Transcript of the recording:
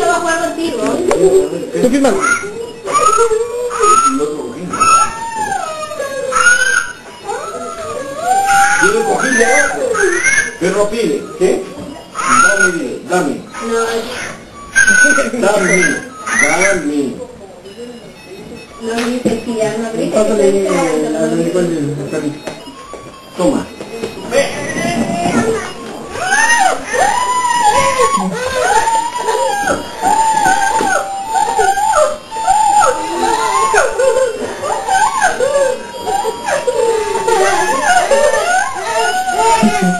no va a jugar contigo. ¿Tú firmas? De abajo. Pero pide. ¿Qué? Dame, dile, dame. No, Dame. Dame. no dice que ya no Toma. Fire!